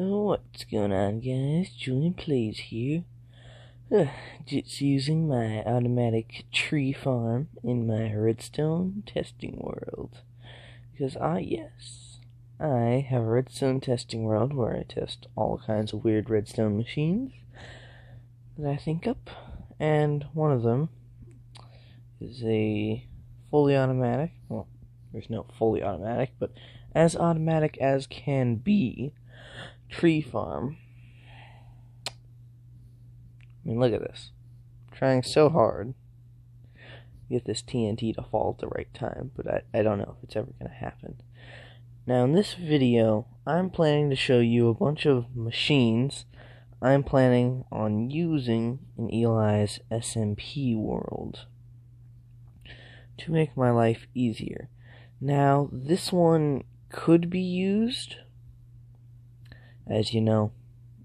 What's going on, guys? Julian Plays here. Just using my automatic tree farm in my redstone testing world. Because, ah, yes, I have a redstone testing world where I test all kinds of weird redstone machines that I think up. And one of them is a fully automatic, well, there's no fully automatic, but as automatic as can be tree farm. I mean, look at this. I'm trying so hard to get this TNT to fall at the right time, but I, I don't know if it's ever going to happen. Now, in this video, I'm planning to show you a bunch of machines I'm planning on using in Eli's SMP world to make my life easier. Now, this one could be used as you know,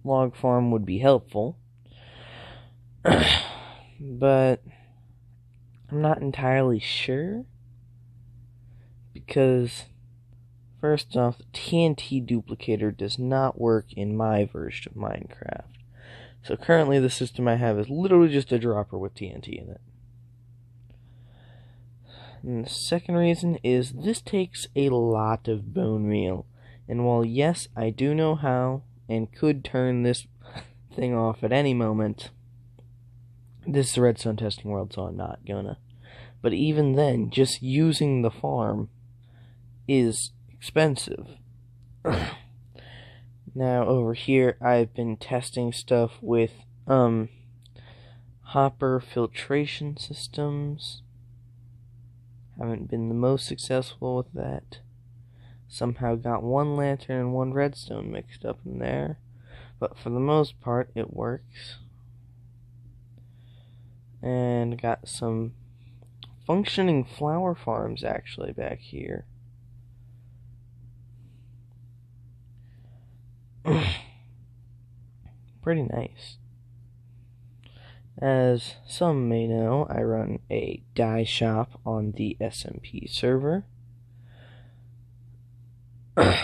log farm would be helpful. but I'm not entirely sure because first off, the TNT duplicator does not work in my version of Minecraft. So currently the system I have is literally just a dropper with TNT in it. And the second reason is this takes a lot of bone meal. And while yes, I do know how and could turn this thing off at any moment, this is redstone testing world, so I'm not gonna. But even then, just using the farm is expensive. now over here, I've been testing stuff with um hopper filtration systems. Haven't been the most successful with that somehow got one lantern and one redstone mixed up in there. But for the most part, it works. And got some functioning flower farms actually back here. Pretty nice. As some may know, I run a dye shop on the SMP server. Dang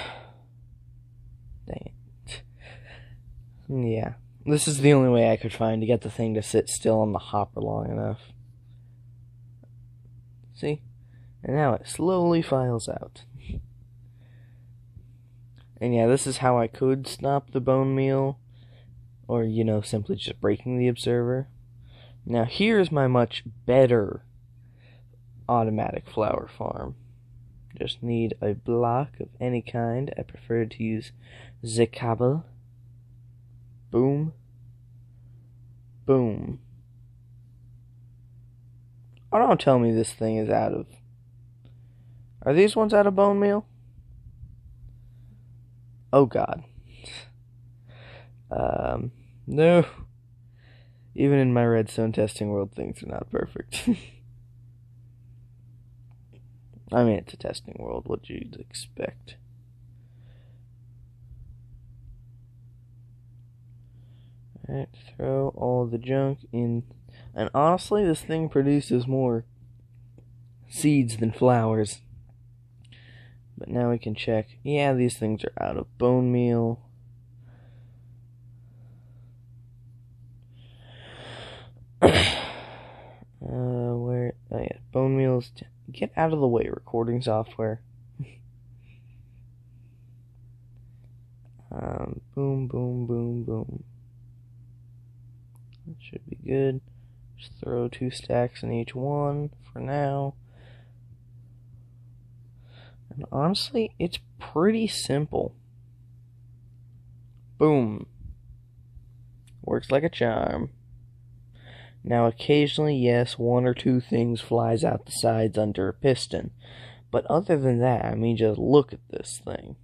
it. Yeah. This is the only way I could find to get the thing to sit still on the hopper long enough. See? And now it slowly files out. And yeah, this is how I could stop the bone meal. Or, you know, simply just breaking the observer. Now, here's my much better automatic flower farm. Just need a block of any kind. I prefer to use the cobble. Boom. Boom. Oh, don't tell me this thing is out of. Are these ones out of bone meal? Oh god. Um, no. Even in my redstone testing world, things are not perfect. I mean, it's a testing world. What do you'd expect. Alright, throw all the junk in. And honestly, this thing produces more seeds than flowers. But now we can check. Yeah, these things are out of bone meal. uh, where? Oh yeah, bone meal's. T- Get out of the way, recording software. um, boom, boom, boom, boom. That should be good. Just throw two stacks in each one for now. And honestly, it's pretty simple. Boom. Works like a charm. Now, occasionally, yes, one or two things flies out the sides under a piston. But other than that, I mean, just look at this thing.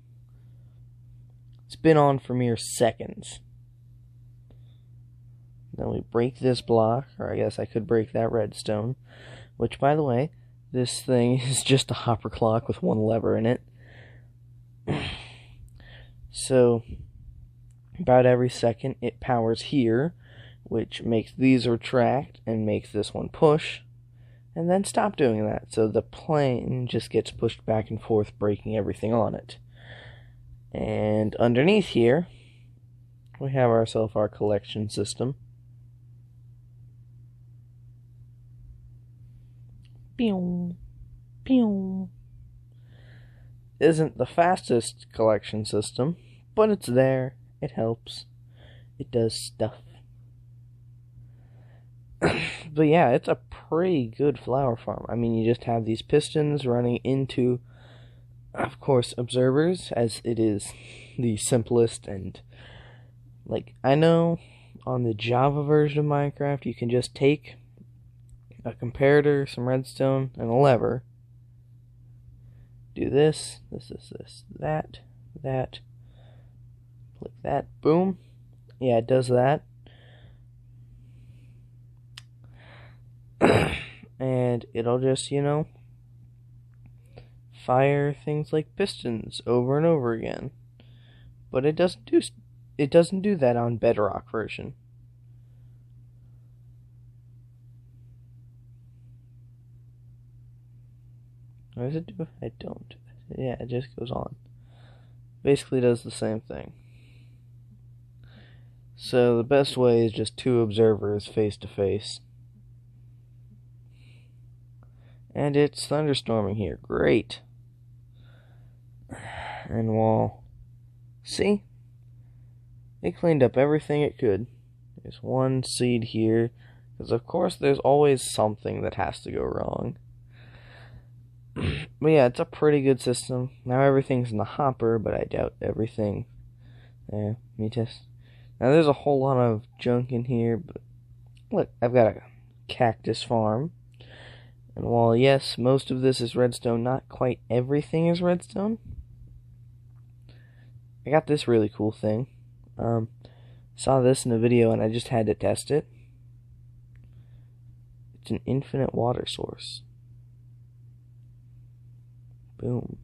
It's been on for mere seconds. Then we break this block, or I guess I could break that redstone. Which, by the way, this thing is just a hopper clock with one lever in it. so, about every second, it powers here which makes these retract and makes this one push, and then stop doing that. So the plane just gets pushed back and forth, breaking everything on it. And underneath here, we have ourselves our collection system. Pew, pew. Isn't the fastest collection system, but it's there. It helps. It does stuff. but yeah, it's a pretty good flower farm. I mean, you just have these pistons running into, of course, observers, as it is the simplest and, like, I know on the Java version of Minecraft, you can just take a comparator, some redstone, and a lever. Do this, this, this, this, that, that, click that, boom. Yeah, it does that. And it'll just, you know, fire things like pistons over and over again. But it doesn't do it doesn't do that on Bedrock version. Does it do? I don't. Yeah, it just goes on. Basically does the same thing. So the best way is just two observers face to face. And it's thunderstorming here. Great. And while. See? It cleaned up everything it could. There's one seed here. Because, of course, there's always something that has to go wrong. but yeah, it's a pretty good system. Now everything's in the hopper, but I doubt everything. There, me test. Now there's a whole lot of junk in here, but look, I've got a cactus farm. And while yes, most of this is redstone, not quite everything is redstone. I got this really cool thing. Um, saw this in a video and I just had to test it. It's an infinite water source. Boom.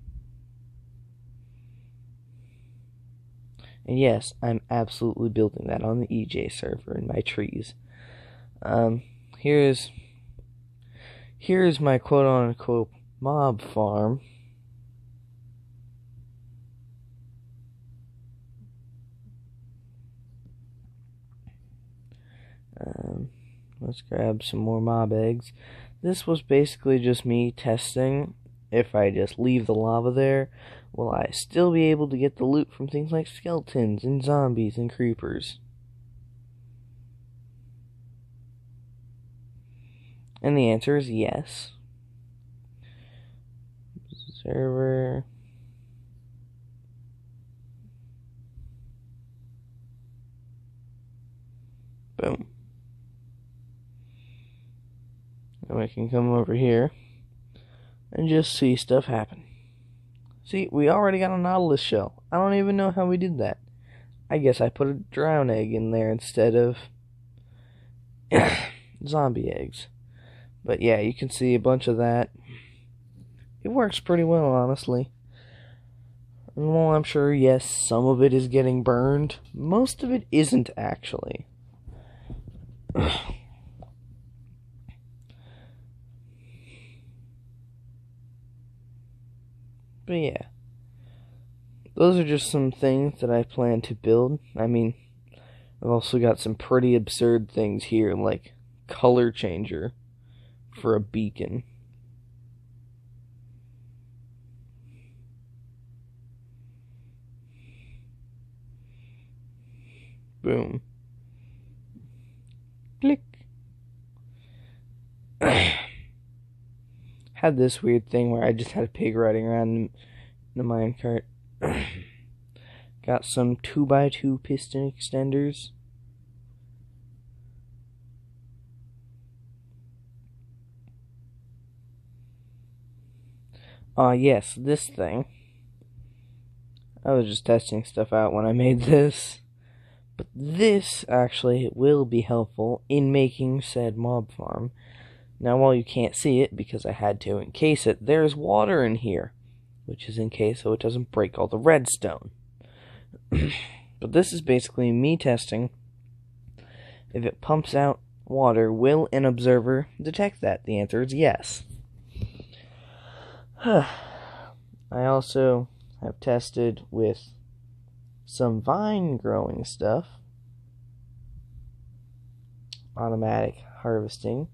And yes, I'm absolutely building that on the EJ server in my trees. Um, here's here's my quote unquote mob farm. Um, let's grab some more mob eggs. This was basically just me testing if I just leave the lava there, will I still be able to get the loot from things like skeletons and zombies and creepers? And the answer is yes. Server. Boom. And we can come over here and just see stuff happen. See, we already got a Nautilus shell. I don't even know how we did that. I guess I put a drown egg in there instead of zombie eggs. But yeah, you can see a bunch of that. It works pretty well, honestly. While I'm sure, yes, some of it is getting burned, most of it isn't actually. But yeah. Those are just some things that I plan to build. I mean, I've also got some pretty absurd things here, like color changer for a beacon. Boom. Click. had this weird thing where I just had a pig riding around in the minecart. Got some 2x2 piston extenders. Uh, yes, this thing. I was just testing stuff out when I made this. But this actually will be helpful in making said mob farm. Now, while you can't see it because I had to encase it, there's water in here, which is encased so it doesn't break all the redstone. but this is basically me testing if it pumps out water, will an observer detect that? The answer is yes. I also have tested with some vine growing stuff, automatic harvesting.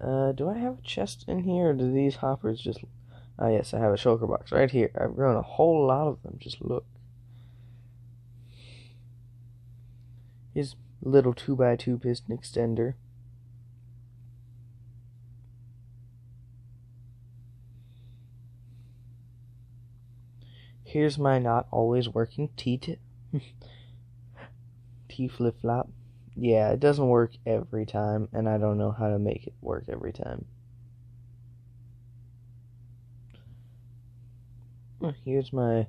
Uh, do I have a chest in here, or do these hoppers just? Oh, yes, I have a shulker box right here. I've grown a whole lot of them. Just look. His little two by two piston extender. Here's my not always working T T flip flop. Yeah, it doesn't work every time, and I don't know how to make it work every time. here's my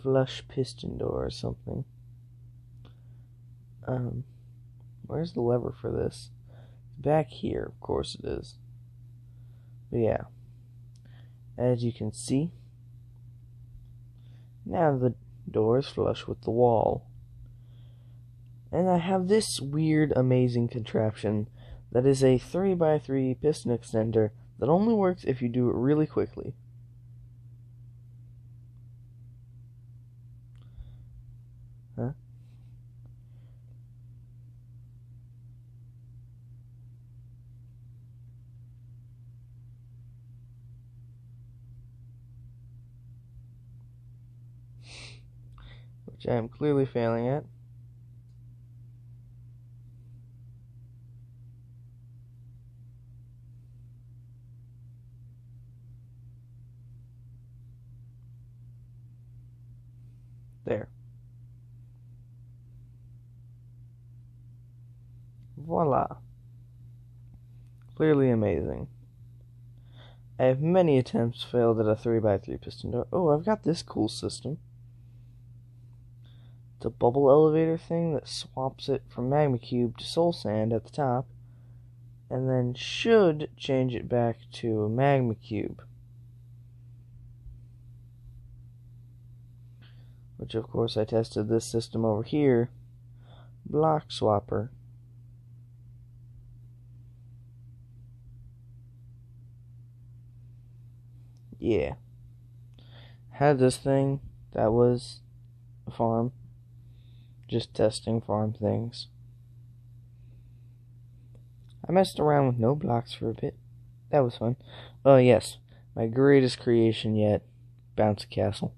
flush piston door or something. Um, where's the lever for this? Back here, of course it is. But yeah, as you can see, now the door is flush with the wall. And I have this weird, amazing contraption that is a 3x3 piston extender that only works if you do it really quickly. Huh? which I am clearly failing at. There. Voila. Clearly amazing. I have many attempts failed at a 3x3 piston door. Oh, I've got this cool system the bubble elevator thing that swaps it from magma cube to soul sand at the top and then should change it back to a magma cube. Which of course I tested this system over here. Block swapper. Yeah. Had this thing that was a farm just testing farm things. I messed around with note blocks for a bit. That was fun. Oh, yes, my greatest creation yet Bouncy Castle.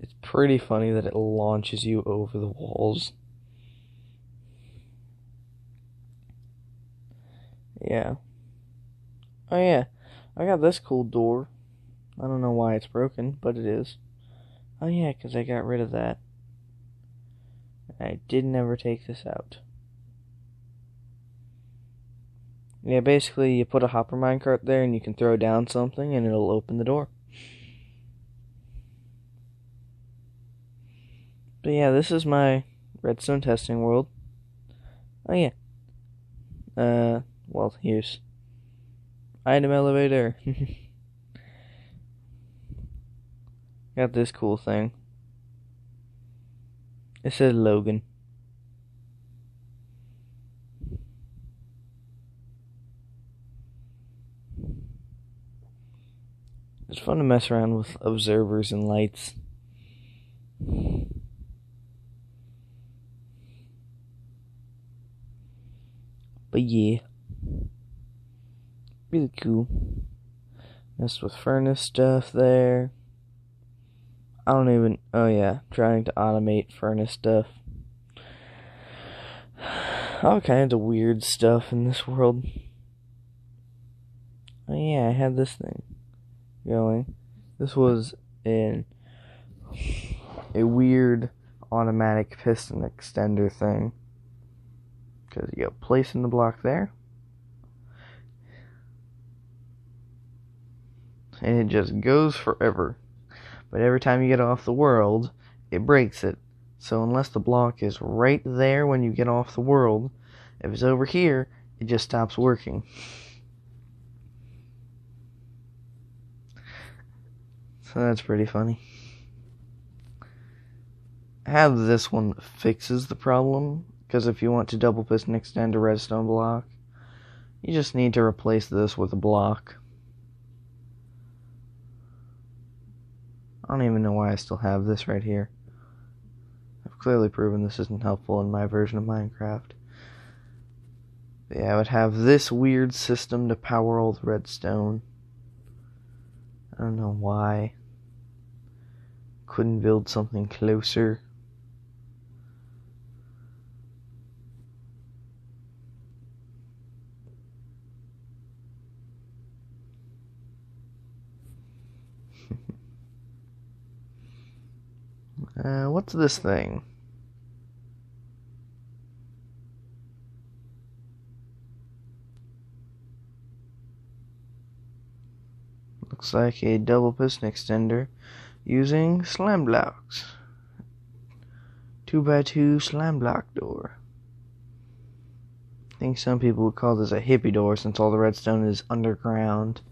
It's pretty funny that it launches you over the walls. Yeah. Oh yeah, I got this cool door. I don't know why it's broken, but it is. Oh yeah, because I got rid of that. I did never take this out. Yeah, basically you put a hopper minecart there and you can throw down something and it'll open the door. But yeah, this is my redstone testing world. Oh yeah. Uh well, here's item elevator. Got this cool thing. It says Logan. It's fun to mess around with observers and lights. But yeah really cool. Messed with furnace stuff there. I don't even. Oh yeah, trying to automate furnace stuff. All kinds of weird stuff in this world. Oh yeah, I had this thing going. This was in a weird automatic piston extender thing. Because you got placing the block there. And it just goes forever. But every time you get off the world, it breaks it. So unless the block is right there when you get off the world, if it's over here, it just stops working. So that's pretty funny. How this one fixes the problem, because if you want to double piston extend a redstone block, You just need to replace this with a block. I don't even know why I still have this right here. I've clearly proven this isn't helpful in my version of Minecraft. But yeah, I would have this weird system to power all the redstone. I don't know why. Couldn't build something closer. Uh, what's this thing? Looks like a double piston extender using slime blocks. 2x2 slime block door. I think some people would call this a hippie door since all the redstone is underground.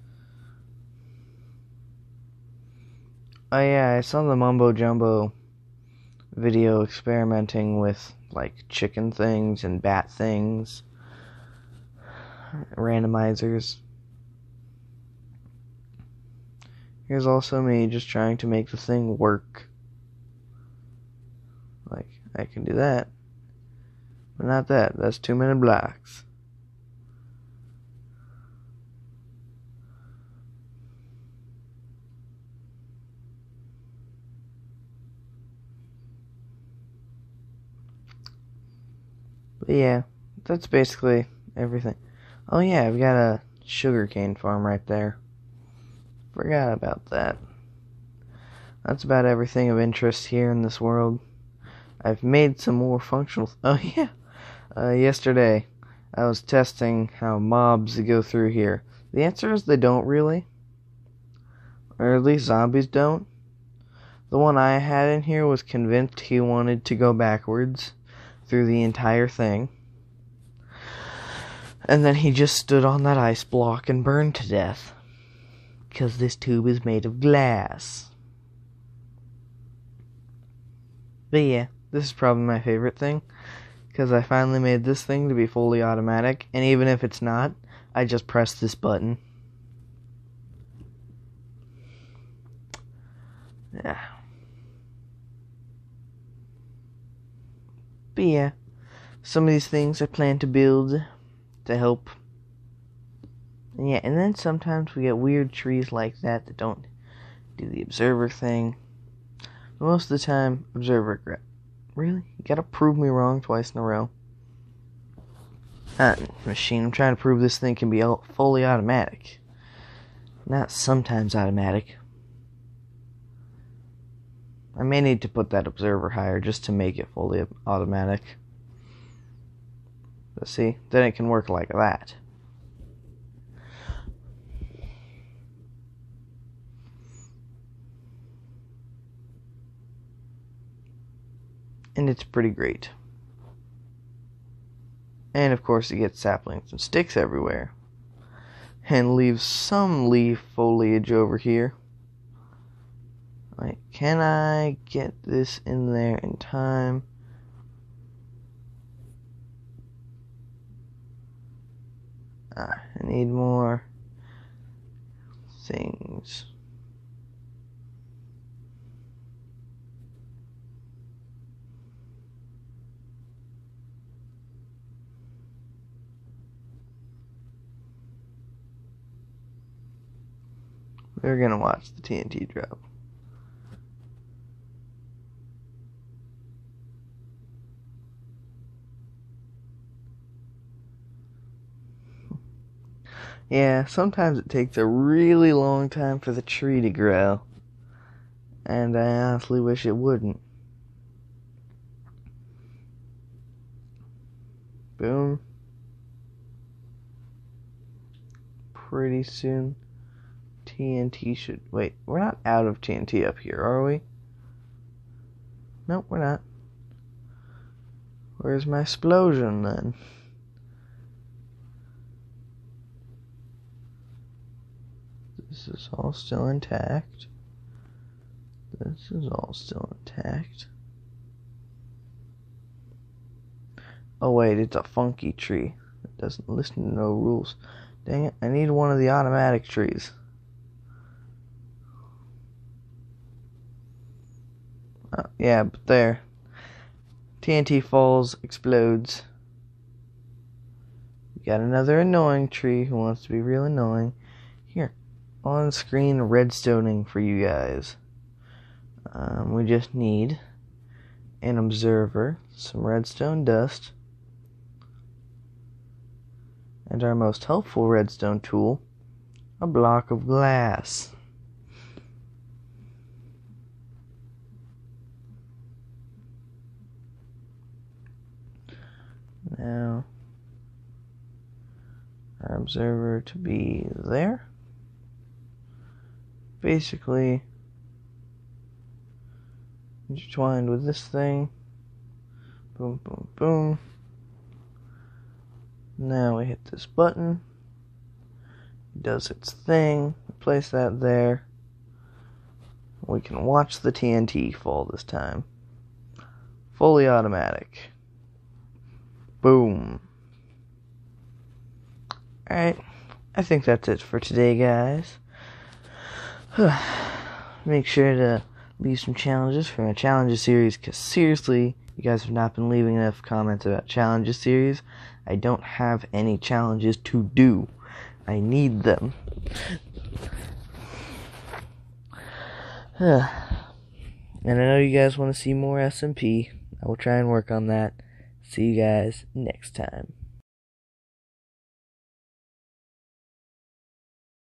Oh yeah, I saw the Mumbo Jumbo video experimenting with like chicken things and bat things, randomizers. Here's also me just trying to make the thing work. Like, I can do that. But not that. That's too many blocks. But yeah, that's basically everything. Oh yeah, I've got a sugarcane farm right there. Forgot about that. That's about everything of interest here in this world. I've made some more functional. Oh, yeah. Uh, yesterday, I was testing how mobs go through here. The answer is they don't really. Or at least zombies don't. The one I had in here was convinced he wanted to go backwards through the entire thing. And then he just stood on that ice block and burned to death because this tube is made of glass. But yeah, this is probably my favorite thing because I finally made this thing to be fully automatic, and even if it's not, I just press this button. Yeah. But yeah, some of these things I plan to build to help and yeah, and then sometimes we get weird trees like that that don't do the observer thing. Most of the time, observer regret. Really? You gotta prove me wrong twice in a row. Uh, machine, I'm trying to prove this thing can be fully automatic. Not sometimes automatic. I may need to put that observer higher just to make it fully automatic. But see, then it can work like that. and it's pretty great. And of course, it gets saplings and sticks everywhere, and leaves some leaf foliage over here. Can I get this in there in time? Ah, I need more things. We're gonna watch the TNT drop. Yeah, sometimes it takes a really long time for the tree to grow. And I honestly wish it wouldn't. Boom. Pretty soon. TNT should... Wait, we're not out of TNT up here, are we? Nope, we're not. Where's my explosion, then? This is all still intact. This is all still intact. Oh wait, it's a funky tree. It doesn't listen to no rules. Dang it, I need one of the automatic trees. Uh, yeah, but there. TNT falls, explodes. We got another annoying tree who wants to be real annoying. Here, on screen redstoning for you guys. Um, we just need an observer, some redstone dust, and our most helpful redstone tool, a block of glass. Now, our observer to be there. Basically, intertwined with this thing. Boom, boom, boom. Now we hit this button. It does its thing. Place that there. We can watch the TNT fall this time. Fully automatic. Boom. Alright. I think that's it for today, guys. Make sure to leave some challenges for my challenges series because seriously, you guys have not been leaving enough comments about challenges series. I don't have any challenges to do. I need them. and I know you guys want to see more SMP. I will try and work on that. See you guys next time.